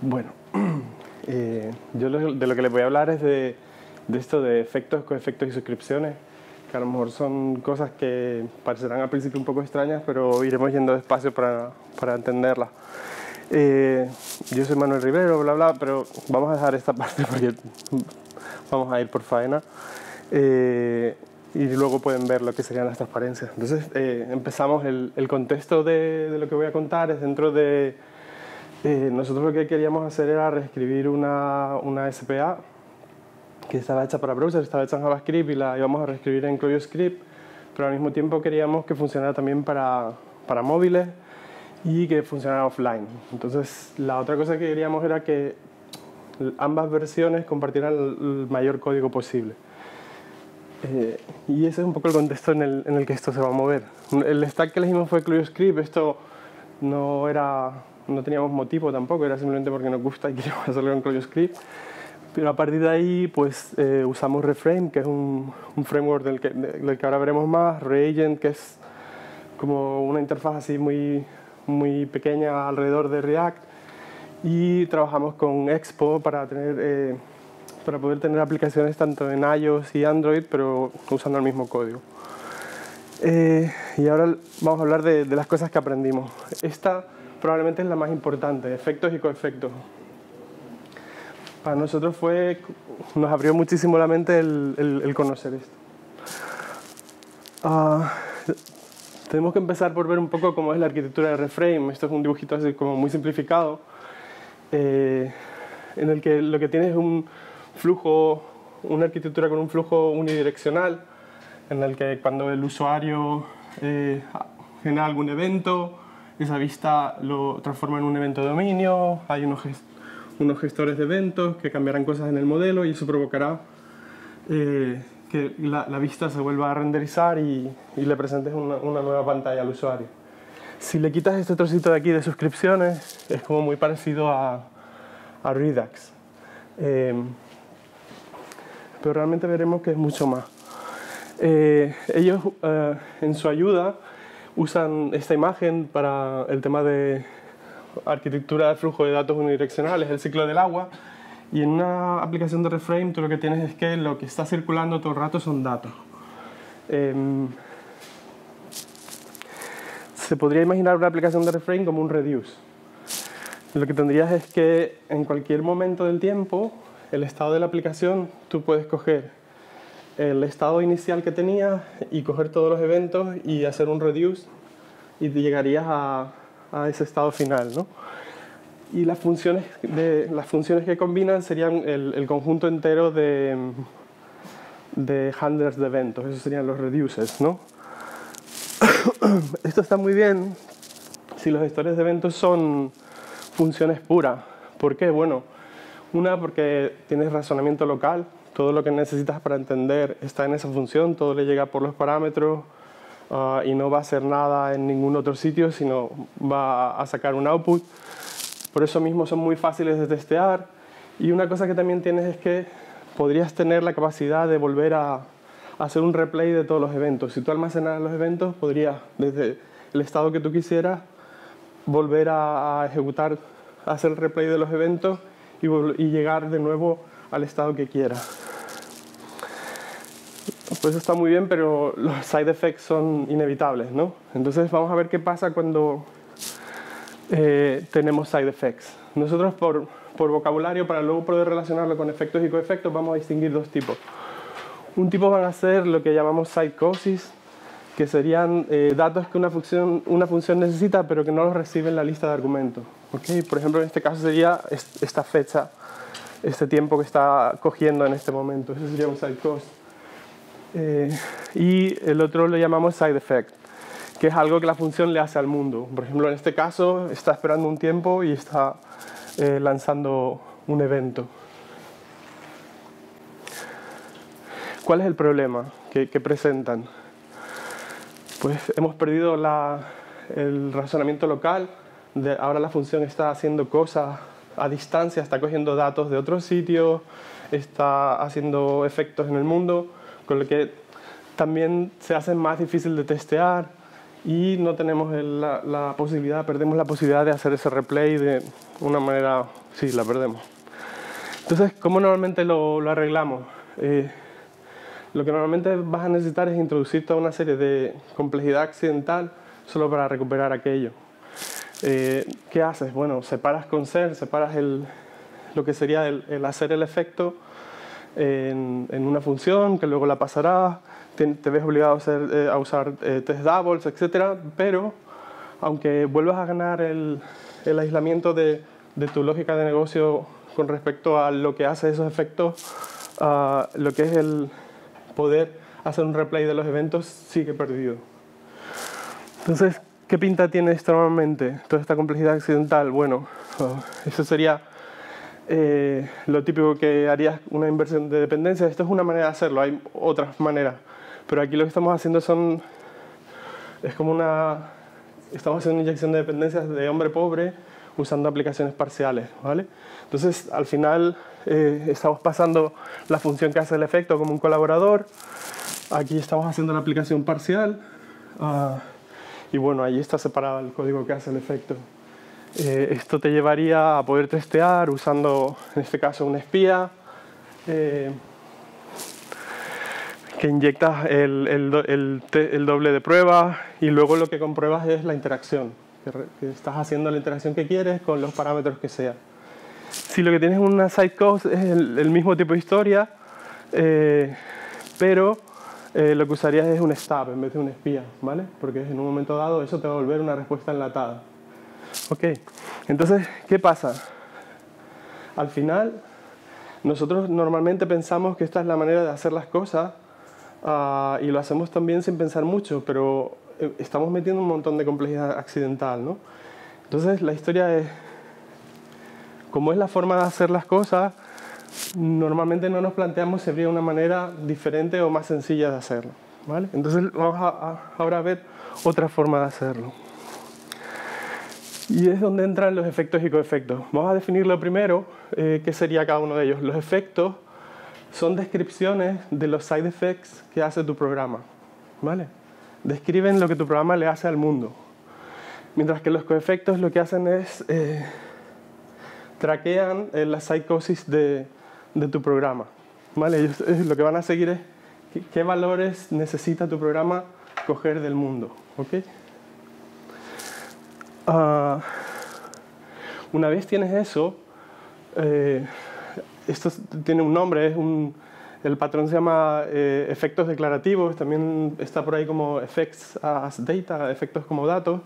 bueno, eh, yo de lo que les voy a hablar es de, esto de efectos, coefectos y suscripciones, que a lo mejor son cosas que parecerán al principio un poco extrañas, pero iremos yendo despacio para, para entenderlas. Eh, yo soy Manuel Rivero, bla, bla, pero vamos a dejar esta parte porque vamos a ir por faena. Eh, y luego pueden ver lo que serían las transparencias. Entonces eh, empezamos, el, el contexto de, de, lo que voy a contar es dentro de... Eh, nosotros lo que queríamos hacer era reescribir una, una SPA que estaba hecha para browser, estaba hecha en JavaScript y la íbamos a reescribir en ClojurScript, pero al mismo tiempo queríamos que funcionara también para, para móviles y que funcionara offline. Entonces la otra cosa que queríamos era que ambas versiones compartieran el mayor código posible. Eh, y ese es un poco el contexto en el, en el, que esto se va a mover. El stack que elegimos fue ClioScript, esto no era, no teníamos motivo tampoco, era simplemente porque nos gusta y queríamos hacerlo en ClioScript. Pero a partir de ahí pues eh, usamos Reframe, que es un, un framework del que, del que ahora veremos más, Reagent, que es como una interfaz así muy, muy pequeña alrededor de React y trabajamos con Expo para tener eh, para poder tener aplicaciones tanto en iOS y Android, pero usando el mismo código. Eh, y ahora vamos a hablar de, las cosas que aprendimos. Esta probablemente es la más importante, efectos y coefectos. Para nosotros fue, nos abrió muchísimo la mente el, conocer esto. Uh, tenemos que empezar por ver un poco cómo es la arquitectura de Reframe. Esto es un dibujito así como muy simplificado, eh, en el que lo que tiene es un, flujo, una arquitectura con un flujo unidireccional, en el que cuando el usuario eh, genera algún evento, esa vista lo transforma en un evento de dominio, hay unos, gest unos gestores de eventos que cambiarán cosas en el modelo y eso provocará eh, que la, la, vista se vuelva a renderizar y, y le presentes una, una, nueva pantalla al usuario. Si le quitas este trocito de aquí de suscripciones, es como muy parecido a, a Redux. Eh, pero realmente veremos que es mucho más. Eh, ellos eh, en su ayuda usan esta imagen para el tema de arquitectura de flujo de datos unidireccionales, el ciclo del agua, y en una aplicación de Reframe tú lo que tienes es que lo que está circulando todo el rato son datos. Eh, se podría imaginar una aplicación de Reframe como un reduce. Lo que tendrías es que en cualquier momento del tiempo el estado de la aplicación, tú puedes coger el estado inicial que tenía y coger todos los eventos y hacer un reduce y llegarías a, a ese estado final. ¿no? Y las funciones, de, las funciones que combinan serían el, el conjunto entero de, de handlers de eventos, esos serían los reduces. ¿no? Esto está muy bien si los gestores de eventos son funciones puras. ¿Por qué? Bueno, una, porque tienes razonamiento local, todo lo que necesitas para entender está en esa función, todo le llega por los parámetros uh, y no va a hacer nada en ningún otro sitio, sino va a sacar un output. Por eso mismo son muy fáciles de testear. Y una cosa que también tienes es que podrías tener la capacidad de volver a, hacer un replay de todos los eventos. Si tú almacenas los eventos, podrías, desde el estado que tú quisieras, volver a, ejecutar, hacer el replay de los eventos y, llegar de nuevo al estado que quiera. Pues está muy bien, pero los side effects son inevitables, ¿no? Entonces vamos a ver qué pasa cuando eh, tenemos side effects. Nosotros por, por vocabulario, para luego poder relacionarlo con efectos y coefectos, vamos a distinguir dos tipos. Un tipo van a ser lo que llamamos side causes, que serían eh, datos que una función, una función necesita, pero que no los recibe en la lista de argumentos. Por ejemplo, en este caso sería esta fecha, este tiempo que está cogiendo en este momento. Eso sería un side cost. Eh, y el otro lo llamamos side effect, que es algo que la función le hace al mundo. Por ejemplo, en este caso está esperando un tiempo y está eh, lanzando un evento. ¿Cuál es el problema que, que presentan? Pues hemos perdido la, el razonamiento local, de, ahora la función está haciendo cosas a distancia, está cogiendo datos de otros sitios, está haciendo efectos en el mundo, con lo que también se hace más difícil de testear y no tenemos la, la, posibilidad, perdemos la posibilidad de hacer ese replay de una manera, sí, la perdemos. Entonces, ¿cómo normalmente lo, lo arreglamos? Eh, lo que normalmente vas a necesitar es introducir toda una serie de complejidad accidental solo para recuperar aquello. Eh, ¿Qué haces? Bueno, separas con ser, separas el, lo que sería el, el hacer el efecto en, en, una función que luego la pasará, te, te ves obligado a, hacer, eh, a usar eh, test doubles, etc. Pero aunque vuelvas a ganar el, el aislamiento de, de, tu lógica de negocio con respecto a lo que hace esos efectos, uh, lo que es el, poder hacer un replay de los eventos sigue perdido. Entonces, ¿qué pinta tiene esto normalmente? Toda esta complejidad accidental. Bueno, oh, eso sería eh, lo típico que harías una inversión de dependencia. Esto es una manera de hacerlo, hay otras maneras. Pero aquí lo que estamos haciendo son. Es como una. Estamos haciendo inyección de dependencias de hombre pobre usando aplicaciones parciales, ¿vale? Entonces, al final, eh, estamos pasando la función que hace el efecto como un colaborador. Aquí estamos haciendo la aplicación parcial. Uh, y bueno, ahí está separado el código que hace el efecto. Eh, esto te llevaría a poder testear usando, en este caso, un espía. Eh, que inyectas el, el, el, el, doble de prueba y luego lo que compruebas es la interacción, que, que estás haciendo la interacción que quieres con los parámetros que sea. Si lo que tienes es una sidecoast es el, el, mismo tipo de historia, eh, pero eh, lo que usarías es un stub en vez de un espía, ¿vale? Porque en un momento dado eso te va a volver una respuesta enlatada. Ok, entonces, ¿qué pasa? Al final, nosotros normalmente pensamos que esta es la manera de hacer las cosas uh, y lo hacemos también sin pensar mucho, pero eh, estamos metiendo un montón de complejidad accidental, ¿no? Entonces, la historia es como es la forma de hacer las cosas, normalmente no nos planteamos si habría una manera diferente o más sencilla de hacerlo. ¿vale? Entonces vamos a, ahora a ver otra forma de hacerlo. Y es donde entran los efectos y coefectos. Vamos a definirlo primero, eh, qué sería cada uno de ellos. Los efectos son descripciones de los side effects que hace tu programa. ¿vale? Describen lo que tu programa le hace al mundo. Mientras que los coefectos lo que hacen es... Eh, traquean eh, la psicosis de, de, tu programa. ¿vale? Lo que van a seguir es qué, valores necesita tu programa coger del mundo. ¿okay? Uh, una vez tienes eso, eh, esto tiene un nombre, es un, el patrón se llama eh, efectos declarativos, también está por ahí como effects as data, efectos como datos.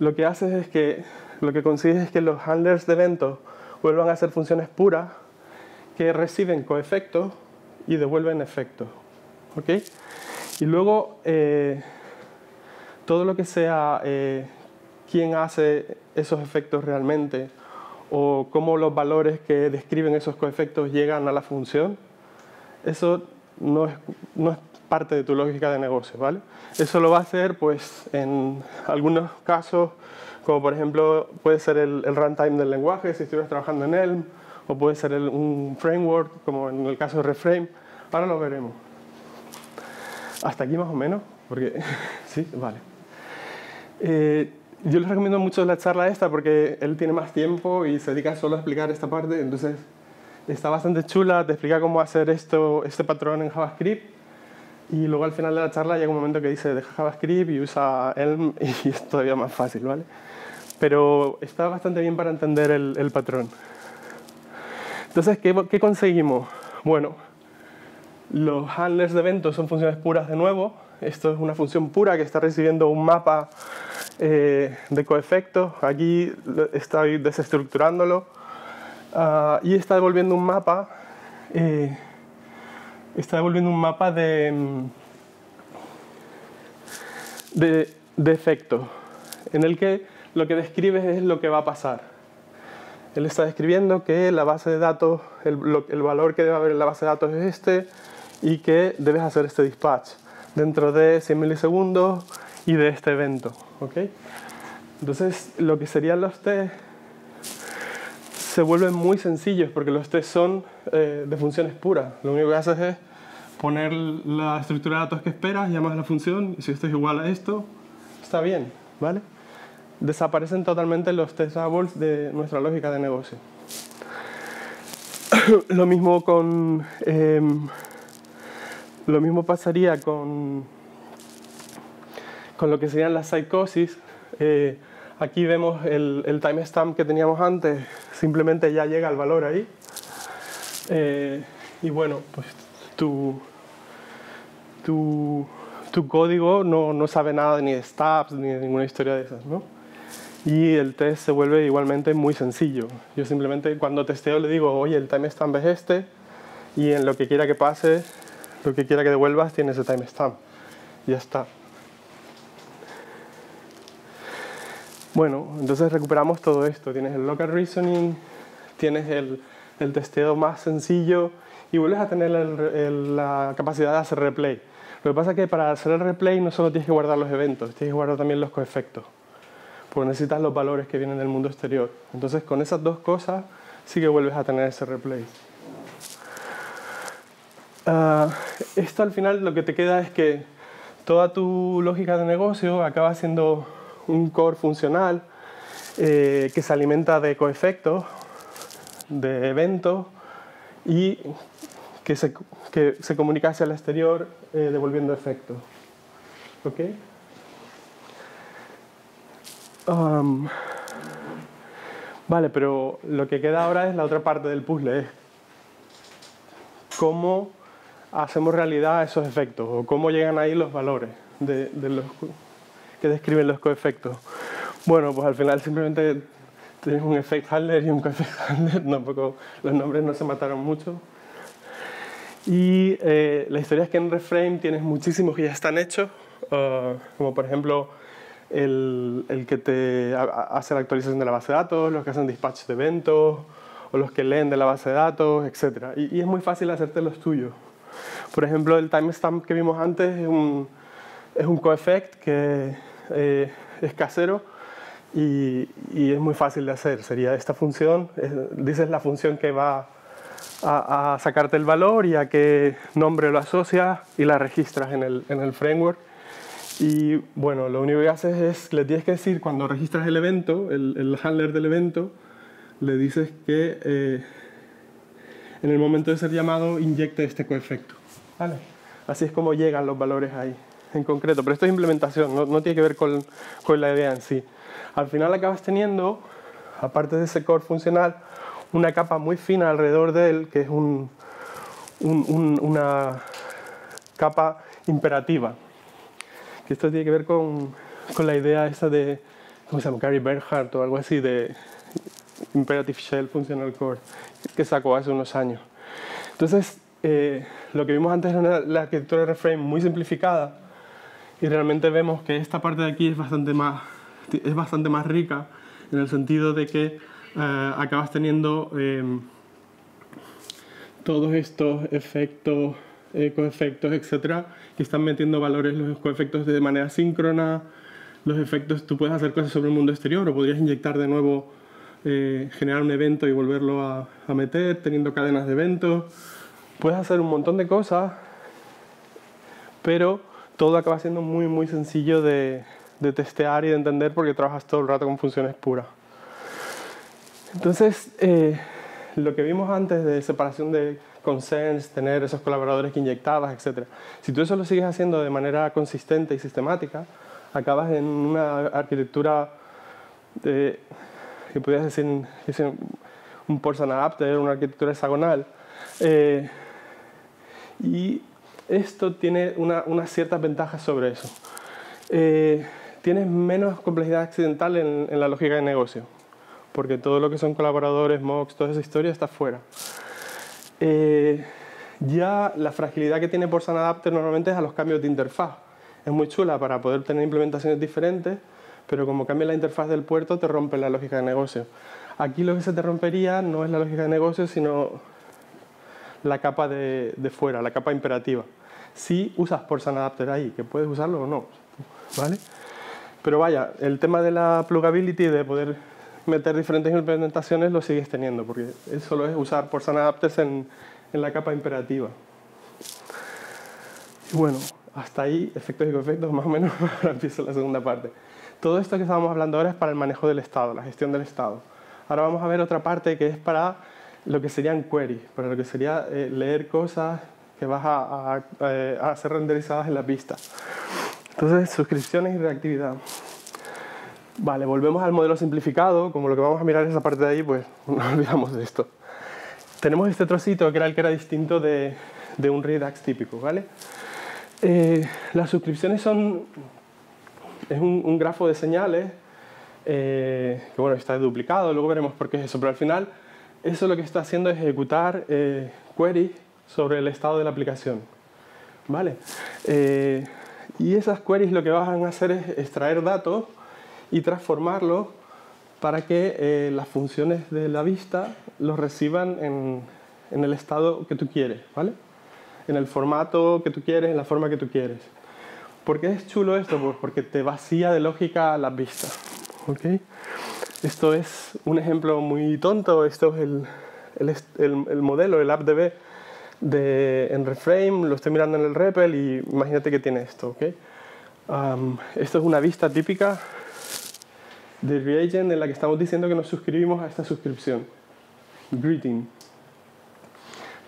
Lo que haces es que lo que consigues es que los handlers de eventos vuelvan a ser funciones puras que reciben coefectos y devuelven efectos. ¿ok? Y luego, eh, todo lo que sea eh, quién hace esos efectos realmente o cómo los valores que describen esos coefectos llegan a la función, eso no es, no es parte de tu lógica de negocio, ¿vale? Eso lo va a hacer, pues, en algunos casos como por ejemplo puede ser el, el runtime del lenguaje si estuvieras trabajando en Elm, o puede ser un framework, como en el caso de Reframe. Ahora lo veremos. Hasta aquí más o menos, porque sí, vale. Eh, yo les recomiendo mucho la charla esta porque él tiene más tiempo y se dedica solo a explicar esta parte, entonces está bastante chula, te explica cómo hacer esto, este patrón en JavaScript y luego al final de la charla llega un momento que dice deja JavaScript y usa Elm y es todavía más fácil, ¿vale? pero está bastante bien para entender el, el patrón. Entonces, ¿qué, ¿qué, conseguimos? Bueno, los handlers de eventos son funciones puras de nuevo. Esto es una función pura que está recibiendo un mapa eh, de coefectos. Aquí estoy desestructurándolo. Uh, y está devolviendo un mapa. Eh, está devolviendo un mapa de, de, de efectos en el que lo que describe es lo que va a pasar. Él está describiendo que la base de datos, el, valor que debe haber en la base de datos es este y que debes hacer este dispatch dentro de 100 milisegundos y de este evento. ¿okay? Entonces, lo que serían los test se vuelven muy sencillos porque los test son eh, de funciones puras. Lo único que haces es poner la estructura de datos que esperas, llamas a la función y si esto es igual a esto, está bien, ¿vale? Desaparecen totalmente los tesables de nuestra lógica de negocio. lo mismo con... Em, lo mismo pasaría con, con lo que serían las psicosis. Eh, aquí vemos el, el timestamp que teníamos antes, simplemente ya llega el valor ahí. Eh, y bueno, pues tu, tu, tu código no, no, sabe nada ni de stabs ni de ninguna historia de esas, ¿no? Y el test se vuelve igualmente muy sencillo. Yo simplemente cuando testeo le digo, oye, el timestamp es este, y en lo que quiera que pase, lo que quiera que devuelvas, tiene ese timestamp. Ya está. Bueno, entonces recuperamos todo esto. Tienes el local reasoning, tienes el, testeo más sencillo y vuelves a tener la capacidad de hacer replay. Lo que pasa es que para hacer el replay no solo tienes que guardar los eventos, tienes que guardar también los coefectos, porque necesitas los valores que vienen del mundo exterior. Entonces con esas dos cosas sí que vuelves a tener ese replay. Ah, esto al final lo que te queda es que toda tu lógica de negocio acaba siendo un core funcional eh, que se alimenta de coefectos, de eventos y que se, que se comunica hacia el exterior eh, devolviendo efectos. ¿Ok? Vale, pero lo que queda ahora es la otra parte del puzzle, es cómo hacemos realidad esos efectos o cómo llegan ahí los valores de, los, que describen los coefectos. Bueno, pues al final simplemente tienes un effect handler y un coeffect handler, tampoco los nombres no se mataron mucho. Y eh, la historia es que en Reframe tienes muchísimos que ya están hechos, uh, como por ejemplo el, que te hace la actualización de la base de datos, los que hacen dispatch de eventos, o los que leen de la base de datos, etc. Y, es muy fácil hacerte los tuyos. Por ejemplo, el timestamp que vimos antes es un, es coeffect que eh, es casero y, es muy fácil de hacer. Sería esta función, dices la función que va a, a, sacarte el valor y a qué nombre lo asocias y la registras en el framework. Y bueno, lo único que haces es, le tienes que decir cuando registras el evento, el, el handler del evento, le dices que eh, en el momento de ser llamado inyecte este coefecto. ¿Vale? Así es como llegan los valores ahí, en concreto. Pero esto es implementación, no, no tiene que ver con, con la idea en sí. Al final acabas teniendo, aparte de ese core funcional, una capa muy fina alrededor de él, que es un, un, un, una capa imperativa. Que esto tiene que ver con, con la idea esa de, ¿cómo se llama? Gary Bernhardt o algo así, de Imperative Shell Functional Core, que sacó hace unos años. Entonces, eh, lo que vimos antes era la arquitectura de reframe muy simplificada y realmente vemos que esta parte de aquí es bastante más, es bastante más rica en el sentido de que eh, acabas teniendo eh, todos estos efectos, eh, coefectos, etcétera, que están metiendo valores los coefectos de manera síncrona. Los efectos, tú puedes hacer cosas sobre el mundo exterior o podrías inyectar de nuevo, eh, generar un evento y volverlo a, a meter, teniendo cadenas de eventos puedes hacer un montón de cosas, pero todo acaba siendo muy, muy sencillo de, de, testear y de entender porque trabajas todo el rato con funciones puras. Entonces, eh, lo que vimos antes de separación de consents, tener esos colaboradores que inyectabas, etc. Si tú eso lo sigues haciendo de manera consistente y sistemática, acabas en una arquitectura de, que podrías decir, un portion adapter, una arquitectura hexagonal, eh, y esto tiene una, unas ciertas ventajas sobre eso. Eh, tienes menos complejidad accidental en, en, la lógica de negocio, porque todo lo que son colaboradores, mocks, toda esa historia está fuera. Eh, ya la fragilidad que tiene Porsan Adapter normalmente es a los cambios de interfaz. Es muy chula para poder tener implementaciones diferentes, pero como cambia la interfaz del puerto te rompe la lógica de negocio. Aquí lo que se te rompería no es la lógica de negocio, sino la capa de, fuera, la capa imperativa. Si usas Porsan Adapter ahí, que puedes usarlo o no, ¿vale? Pero vaya, el tema de la plugability, de poder meter diferentes implementaciones, lo sigues teniendo, porque solo es usar Porsan Adapters en, en la capa imperativa. Y bueno, hasta ahí, efectos y coefectos, más o menos, ahora empiezo la segunda parte. Todo esto que estábamos hablando ahora es para el manejo del estado, la gestión del estado. Ahora vamos a ver otra parte que es para lo que serían queries, para lo que sería eh, leer cosas que vas a, a, eh, a, ser renderizadas en la pista. Entonces, suscripciones y reactividad. Vale, volvemos al modelo simplificado. Como lo que vamos a mirar es esa parte de ahí, pues no olvidamos de esto. Tenemos este trocito que era el que era distinto de, de un Redux típico, ¿vale? Eh, las suscripciones son... es un, un grafo de señales eh, que bueno, está duplicado, luego veremos por qué es eso, pero al final eso lo que está haciendo es ejecutar eh, queries sobre el estado de la aplicación. ¿Vale? Eh, y esas queries lo que van a hacer es extraer datos y transformarlos para que eh, las funciones de la vista los reciban en, en, el estado que tú quieres, ¿vale? En el formato que tú quieres, en la forma que tú quieres. ¿Por qué es chulo esto? Pues porque te vacía de lógica las vistas. ¿okay? Esto es un ejemplo muy tonto, esto es el, el, el, el modelo, el AppDB de, en Reframe, lo estoy mirando en el REPL y imagínate que tiene esto. ¿okay? Um, esto es una vista típica de Reagent en la que estamos diciendo que nos suscribimos a esta suscripción. Greeting.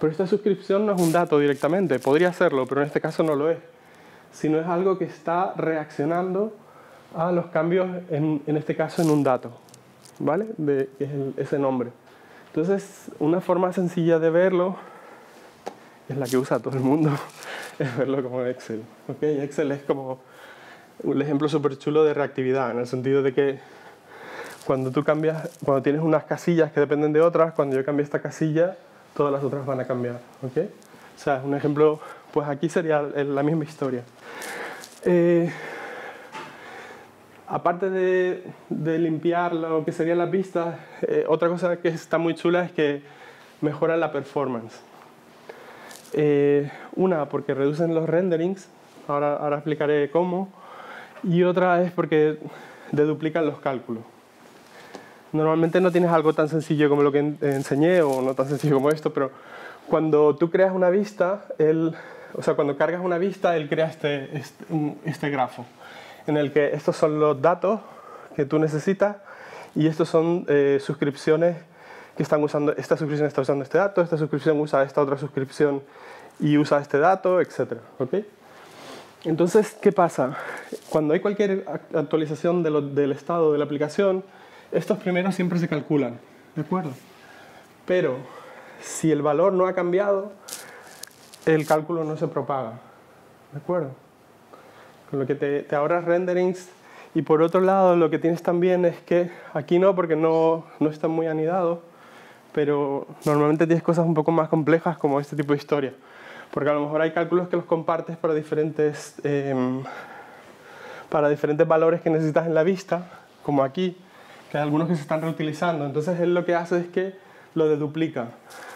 Pero esta suscripción no es un dato directamente, podría serlo, pero en este caso no lo es, sino es algo que está reaccionando a los cambios, en, en este caso en un dato, ¿vale? De, ese nombre. Entonces, una forma sencilla de verlo, es la que usa todo el mundo, es verlo como Excel. ¿okay? Excel es como un ejemplo súper chulo de reactividad, en el sentido de que cuando tú cambias, cuando tienes unas casillas que dependen de otras, cuando yo cambio esta casilla, todas las otras van a cambiar. ¿okay? O sea, un ejemplo, pues aquí sería la misma historia. Eh, aparte de, de, limpiar lo que serían las vistas, eh, otra cosa que está muy chula es que mejora la performance. Eh, una, porque reducen los renderings, ahora, ahora explicaré cómo, y otra es porque deduplican los cálculos. Normalmente no tienes algo tan sencillo como lo que enseñé, o no tan sencillo como esto, pero cuando tú creas una vista, él, o sea, cuando cargas una vista, él crea este, este, este grafo en el que estos son los datos que tú necesitas y estos son eh, suscripciones que están usando, esta suscripción está usando este dato, esta suscripción usa esta otra suscripción y usa este dato, etc. ¿okay? Entonces, ¿qué pasa? Cuando hay cualquier actualización de lo, del estado de la aplicación, estos primeros siempre se calculan, ¿de acuerdo? Pero si el valor no ha cambiado, el cálculo no se propaga, ¿de acuerdo? con lo que te, ahorras renderings. Y por otro lado, lo que tienes también es que aquí no, porque no, no están muy anidados, pero normalmente tienes cosas un poco más complejas como este tipo de historia. Porque a lo mejor hay cálculos que los compartes para diferentes, eh, para diferentes valores que necesitas en la vista, como aquí, que hay algunos que se están reutilizando. Entonces él lo que hace es que lo deduplica.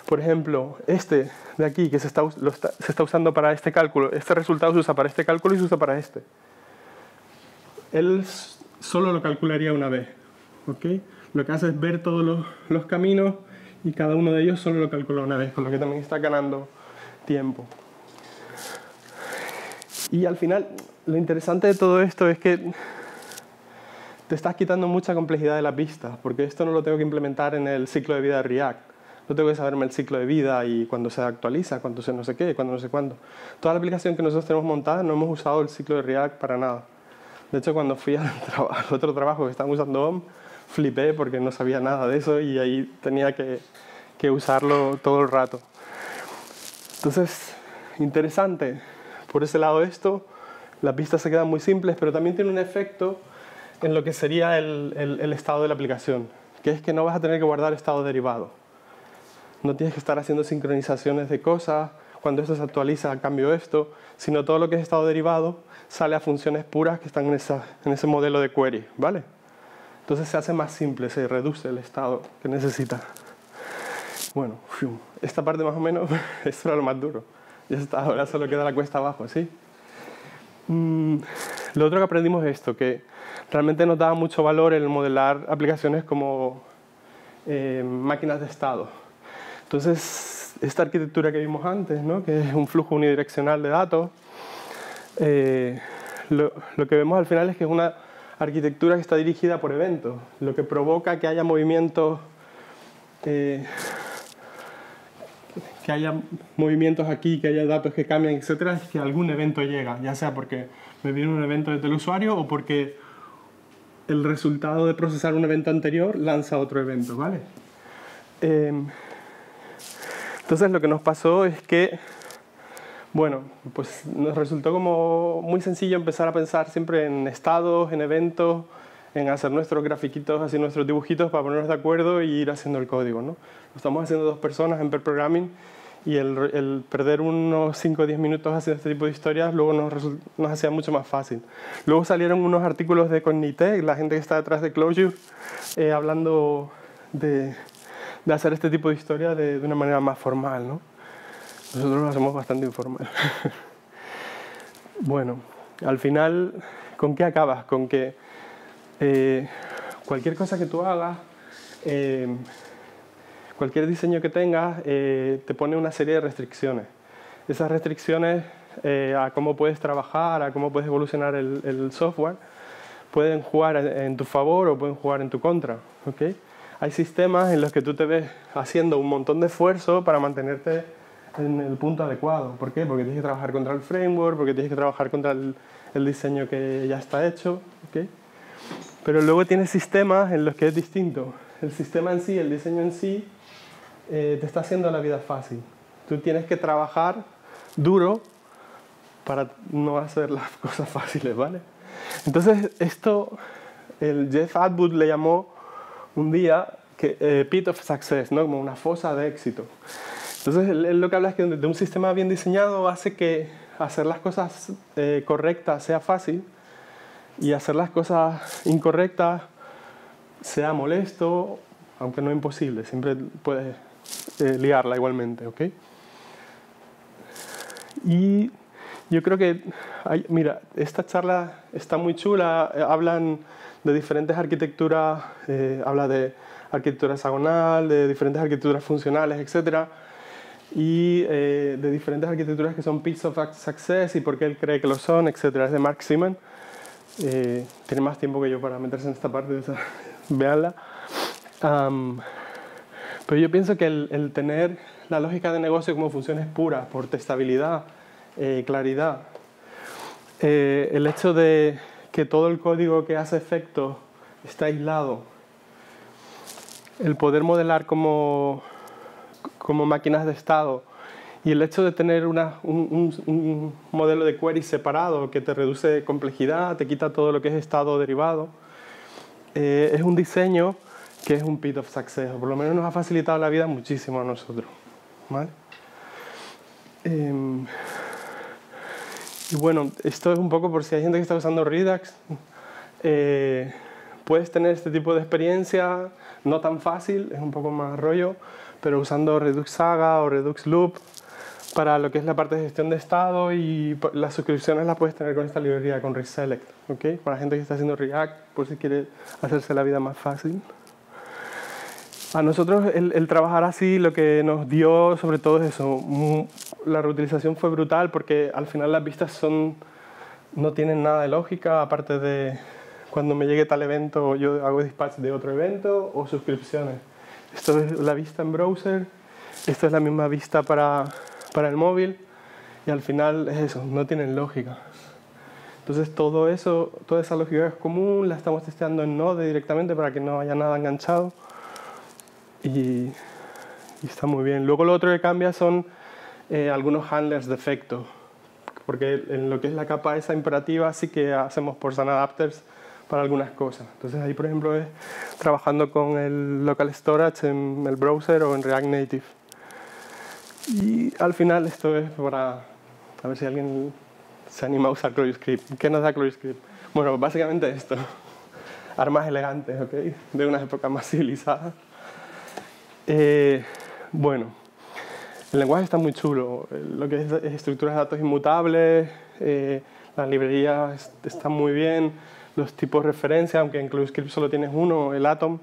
Por ejemplo, este de aquí que se está, está, se está usando para este cálculo, este resultado se usa para este cálculo y se usa para este. Él solo lo calcularía una vez. ¿okay? Lo que hace es ver todos los, los caminos y cada uno de ellos solo lo calcula una vez, con lo que también está ganando tiempo. Y al final, lo interesante de todo esto es que te estás quitando mucha complejidad de las vistas, porque esto no lo tengo que implementar en el ciclo de vida de React no tengo que saberme el ciclo de vida y cuando se actualiza, cuando se no sé qué, cuando no sé cuándo. Toda la aplicación que nosotros tenemos montada no hemos usado el ciclo de React para nada. De hecho, cuando fui al, otro trabajo que estaban usando OM, flipé porque no sabía nada de eso y ahí tenía que, que usarlo todo el rato. Entonces, interesante. Por ese lado esto, las pistas se quedan muy simples, pero también tiene un efecto en lo que sería el, estado de la aplicación, que es que no vas a tener que guardar estado derivado no tienes que estar haciendo sincronizaciones de cosas, cuando esto se actualiza cambio esto, sino todo lo que es estado derivado sale a funciones puras que están en ese modelo de query, ¿vale? Entonces se hace más simple, se reduce el estado que necesita. Bueno, esta parte más o menos, esto era lo más duro. Ya está, ahora solo queda la cuesta abajo, ¿sí? Mm, lo otro que aprendimos es esto, que realmente nos daba mucho valor el modelar aplicaciones como eh, máquinas de estado entonces, esta arquitectura que vimos antes, ¿no? que es un flujo unidireccional de datos, eh, lo, que vemos al final es que es una arquitectura que está dirigida por eventos, lo que provoca que haya movimientos, eh, que haya movimientos aquí, que haya datos que cambian, etcétera, es que algún evento llega, ya sea porque me viene un evento desde el usuario o porque el resultado de procesar un evento anterior lanza otro evento, ¿vale? Em, entonces lo que nos pasó es que bueno, pues nos resultó como muy sencillo empezar a pensar siempre en estados, en eventos, en hacer nuestros grafiquitos, así nuestros dibujitos para ponernos de acuerdo y ir haciendo el código. ¿no? Lo estamos haciendo dos personas en per programming y el, perder unos 5 o 10 minutos haciendo este tipo de historias luego nos, nos hacía mucho más fácil. Luego salieron unos artículos de Cognitec, la gente que está detrás de Clojure, eh, hablando de, de, hacer este tipo de historia de, de una manera más formal. ¿no? Nosotros lo hacemos bastante informal. bueno, al final, ¿con qué acabas? Con que eh, cualquier cosa que tú hagas, eh, cualquier diseño que tengas, eh, te pone una serie de restricciones. Esas restricciones a cómo puedes trabajar, a cómo puedes evolucionar el, software, pueden jugar en tu favor o pueden jugar en tu contra. ¿okay? Hay sistemas en los que tú te ves haciendo un montón de esfuerzo para mantenerte en el punto adecuado. ¿Por qué? Porque tienes que trabajar contra el framework, porque tienes que trabajar contra el, diseño que ya está hecho. ¿okay? Pero luego tienes sistemas en los que es distinto. El sistema en sí, el diseño en sí, eh, te está haciendo la vida fácil. Tú tienes que trabajar duro para no hacer las cosas fáciles, ¿vale? Entonces, esto, el Jeff Atwood le llamó un día que, eh, pit of success, ¿no? como una fosa de éxito. Entonces, él, lo que habla es que de un sistema bien diseñado hace que hacer las cosas eh, correctas sea fácil y hacer las cosas incorrectas sea molesto, aunque no imposible. Siempre puedes eh, liarla igualmente, ¿ok? Y yo creo que, mira, esta charla está muy chula, eh, hablan de diferentes arquitecturas, habla de arquitectura hexagonal, de diferentes arquitecturas funcionales, etcétera y eh, de diferentes arquitecturas que son Pieces of Success y por qué él cree que lo son, etc. Es de Mark Simon. Eh, tiene más tiempo que yo para meterse en esta parte, veanla. Pero yo pienso que el, tener la lógica de negocio como funciones puras, por testabilidad, eh, claridad, el hecho de que todo el código que hace efecto está aislado, el poder modelar como como máquinas de estado. Y el hecho de tener una, un, modelo de query separado que te reduce complejidad, te quita todo lo que es estado derivado, eh, es un diseño que es un pit of success, por lo menos nos ha facilitado la vida muchísimo a nosotros. Em, y bueno, esto es un poco por si hay gente que está usando Redux. Eh, puedes tener este tipo de experiencia, no tan fácil, es un poco más rollo, pero usando Redux Saga o Redux Loop para lo que es la parte de gestión de estado y las suscripciones las puedes tener con esta librería, con Reselect, ¿ok? Para la gente que está haciendo React, por si quiere hacerse la vida más fácil. A nosotros el, trabajar así lo que nos dio sobre todo es eso, la reutilización fue brutal porque al final las vistas son, no tienen nada de lógica, aparte de cuando me llegue tal evento yo hago dispatch de otro evento o suscripciones. Esto es la vista en browser, esto es la misma vista para, para el móvil y al final es eso, no tienen lógica. Entonces todo eso, toda esa lógica es común, la estamos testeando en Node directamente para que no haya nada enganchado y, y está muy bien. Luego lo otro que cambia son eh, algunos handlers de efecto, porque en lo que es la capa esa imperativa sí que hacemos por Sun Adapters para algunas cosas. Entonces ahí, por ejemplo, es trabajando con el local storage en el browser o en React Native. Y al final esto es para a ver si alguien se anima a usar ClojureScript. ¿Qué nos da ClojureScript? Bueno, básicamente esto. Armas elegantes, ¿ok? De una época más civilizada. Eh, bueno, el lenguaje está muy chulo. Lo que es, estructuras de datos inmutables, eh, las librerías están muy bien los tipos de referencia, aunque en CloudScript solo tienes uno, el Atom.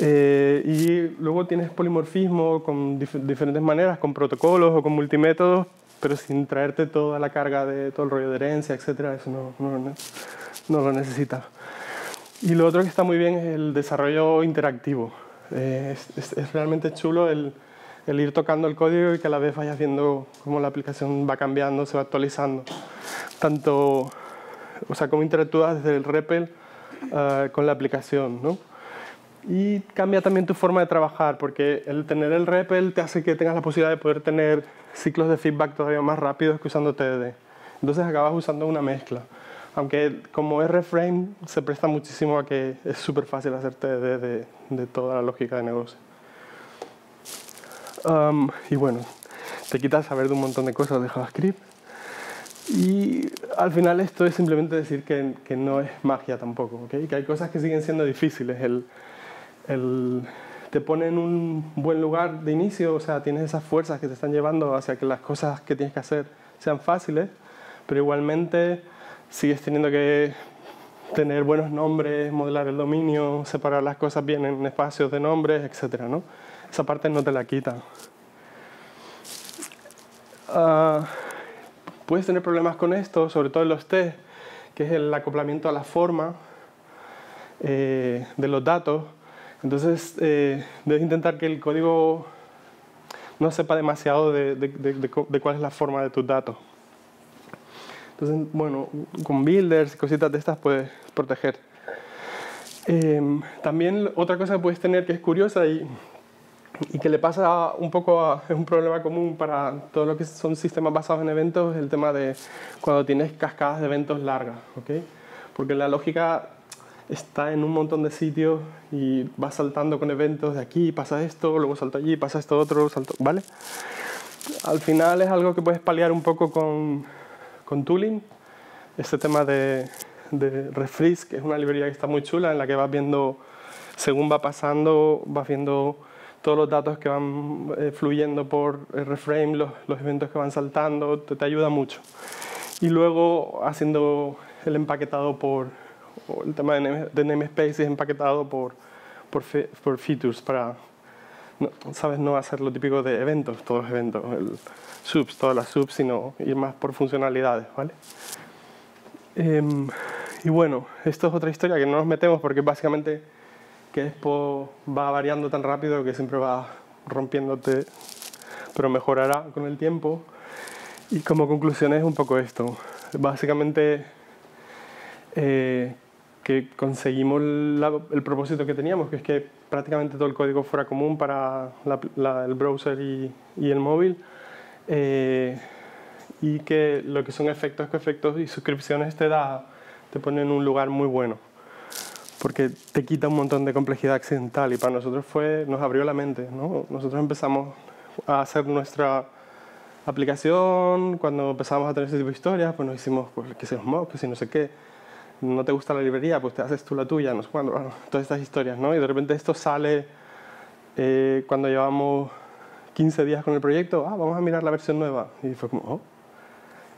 Eh, y luego tienes polimorfismo con diferentes maneras, con protocolos o con multimétodos, pero sin traerte toda la carga de todo el rollo de herencia, etcétera, eso no, no, no lo necesita. Y lo otro que está muy bien es el desarrollo interactivo. Eh, es, realmente chulo el, ir tocando el código y que a la vez vayas viendo cómo la aplicación va cambiando, se va actualizando. Tanto, o sea, cómo interactúas desde el REPL uh, con la aplicación, ¿no? Y cambia también tu forma de trabajar, porque el tener el REPL te hace que tengas la posibilidad de poder tener ciclos de feedback todavía más rápidos que usando TDD. Entonces acabas usando una mezcla. Aunque como es reframe se presta muchísimo a que es súper fácil hacer TDD de, de, toda la lógica de negocio. Um, y bueno, te quitas saber de un montón de cosas de JavaScript. Y al final esto es simplemente decir que, que no es magia tampoco, ¿okay? que hay cosas que siguen siendo difíciles. El, el, te pone en un buen lugar de inicio, o sea, tienes esas fuerzas que te están llevando hacia que las cosas que tienes que hacer sean fáciles, pero igualmente sigues teniendo que tener buenos nombres, modelar el dominio, separar las cosas bien en espacios de nombres, etc. ¿no? Esa parte no te la quita. Uh, puedes tener problemas con esto, sobre todo en los test, que es el acoplamiento a la forma eh, de los datos. Entonces, eh, debes intentar que el código no sepa demasiado de, de, de, de, cuál es la forma de tus datos. Entonces, bueno, con builders y cositas de estas puedes proteger. Eh, también otra cosa que puedes tener que es curiosa y, que le pasa un poco a, es un problema común para todo lo que son sistemas basados en eventos, el tema de cuando tienes cascadas de eventos largas, ¿ok? Porque la lógica está en un montón de sitios y va saltando con eventos de aquí, pasa esto, luego salta allí, pasa esto otro, salto, ¿vale? Al final es algo que puedes paliar un poco con, con tooling. Este tema de, de que es una librería que está muy chula, en la que vas viendo, según va pasando, vas viendo todos los datos que van eh, fluyendo por el reframe, los, eventos que van saltando, te, te, ayuda mucho. Y luego haciendo el empaquetado por, el tema de, de namespace es empaquetado por features para, no, sabes, no hacer lo típico de eventos, todos los eventos, el, subs, todas las subs, sino ir más por funcionalidades, ¿vale? Eh, y bueno, esto es otra historia que no nos metemos porque básicamente que Expo va variando tan rápido que siempre va rompiéndote, pero mejorará con el tiempo. Y como conclusión es un poco esto. Básicamente eh, que conseguimos el propósito que teníamos, que es que prácticamente todo el código fuera común para el browser y, el móvil. Eh, y que lo que son efectos, efectos y suscripciones te da, te pone en un lugar muy bueno. Porque te quita un montón de complejidad accidental y para nosotros fue, nos abrió la mente. ¿no? Nosotros empezamos a hacer nuestra aplicación, cuando empezamos a tener ese tipo de historias, pues nos hicimos, pues, que si los que si no sé qué, no te gusta la librería, pues te haces tú la tuya, no sé cuándo, bueno, todas estas historias, ¿no? Y de repente esto sale eh, cuando llevamos 15 días con el proyecto, ah, vamos a mirar la versión nueva. Y fue como, oh.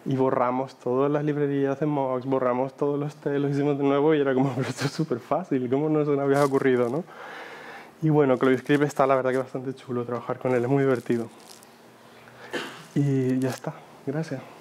Y borramos todas las librerías de Mox, borramos todos los test, los hicimos de nuevo y era como, pero esto es súper fácil, ¿cómo no se nos había ocurrido, no? Y bueno, CloudScript está la verdad que bastante chulo trabajar con él, es muy divertido. Y ya está, gracias.